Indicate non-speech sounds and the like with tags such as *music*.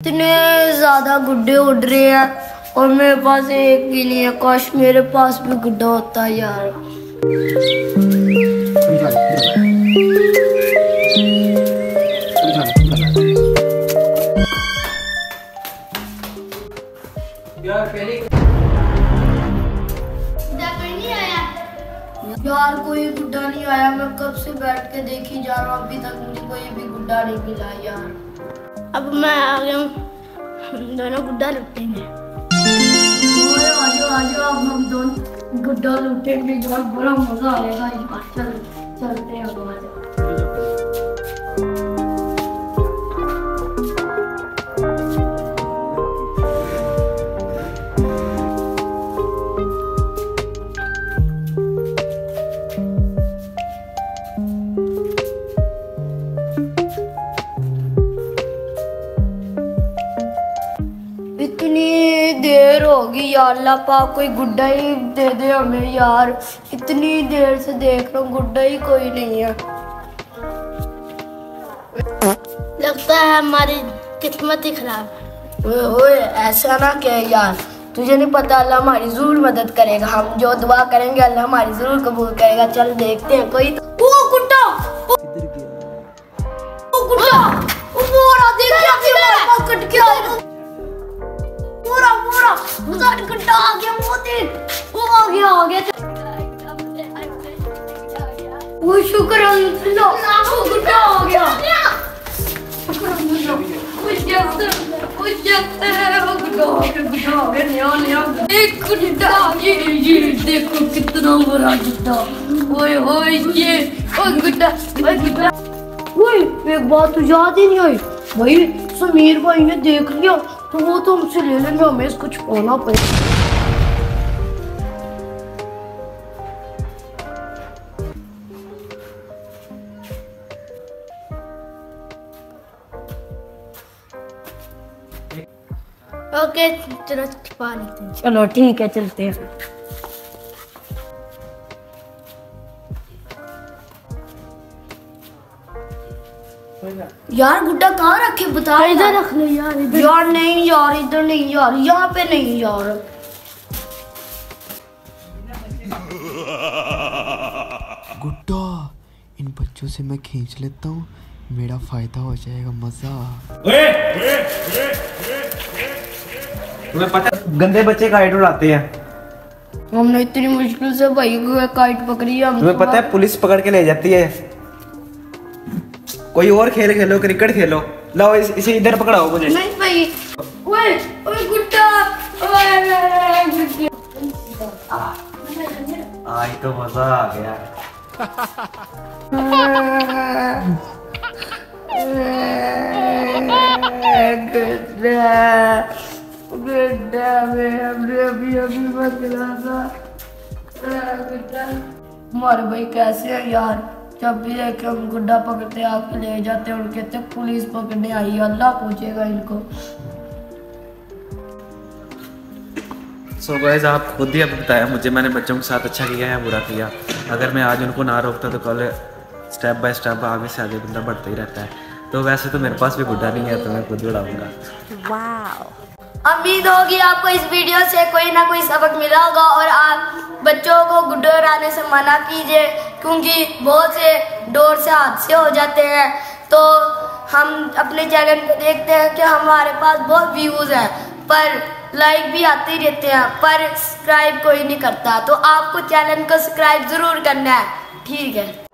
इतने ज़्यादा गुड्डे उड़ रहे हैं और मेरे पास एक भी नहीं है। काश मेरे पास भी गुड्डा होता है यार। यार, कोई गुड्डा नहीं आया। मैं कब से बैठ के देखी जा रहा हूँ। अभी तक मुझे कोई भी गुड्डा नहीं मिला यार। अब मैं आ गया हूँ। दोनों गुड्डा लुटेंगे। हम गुड्डा लुटेंगे बड़ा मज़ा आएगा चल, चलते हैं देर होगी यार अल्लाह पाक कोई गुड्डा ही दे दे हमें यार। इतनी देर से देख रहा हूँ गुड्डा ही कोई नहीं है। लगता है हमारी किस्मत ही खराब ओए ओए ऐसा ना कह यार। तुझे नहीं पता अल्लाह हमारी ज़रूर मदद करेगा। हम जो दुआ करेंगे अल्लाह हमारी ज़रूर कबूल करेगा। चल देखते हैं कोई तो ओ गुड्डा ओ गुड्डा ओए एक बात तो याद ही नहीं आई। भाई, समीर भाई ने देख लिया तो वो तो हमसे ले लेंगे, हमें कुछ पाना पड़ेगा। ओके चलो छिपा लेते हैं चलो ठीक है चलते हैं यार गुड्डा कहाँ रखे बता इधर रख ले यार इधर। यार नहीं यार इधर नहीं यार यहाँ पे नहीं यार। गुड्डा इन बच्चों से मैं खींच लेता हूँ मेरा फ़ायदा हो जाएगा मज़ा। तुम्हें पता गंदे बच्चे काइट उड़ाते हैं। हमने इतनी मुश्किल से भाई को काइट पकड़ी है तुम्हें पता है पुलिस पकड़ के ले जाती है। कोई और खेल खेलो क्रिकेट खेलो। लाओ इस, इसे इधर पकड़ाओ मुझे। नहीं भाई ओए ओए गुड्डा ओए आज तो मज़ा आ गया। *laughs* *laughs* गुड्डा गुड्डा मैं हमने अभी अभी बदला था हमारे भाई कैसे हैं यार? जब भी देखे हम गुड्डा पकड़ते आके ले जाते और कहते पुलिस पकड़ने आई अल्लाह पूछेगा इनको। सो so गाइस आप खुद ही अब बताया मुझे मैंने बच्चों के साथ अच्छा किया या बुरा किया। अगर मैं आज उनको ना रोकता तो कल स्टेप बाय स्टेप आगे से आगे बंदा बढ़ता ही रहता है। तो वैसे तो मेरे पास भी गुड्डा नहीं है तो मैं खुद उड़ाऊँगा। उम्मीद होगी आपको इस वीडियो से कोई ना कोई सबक मिला होगा और आप बच्चों को गुड्डे उड़ाने से मना कीजिए, क्योंकि बहुत से डोर से हादसे हो जाते हैं। तो हम अपने चैनल पे देखते हैं कि हमारे पास बहुत व्यूज़ हैं, पर लाइक भी आते ही रहते हैं, पर सब्सक्राइब कोई नहीं करता। तो आपको चैनल को सब्सक्राइब ज़रूर करना है। ठीक है।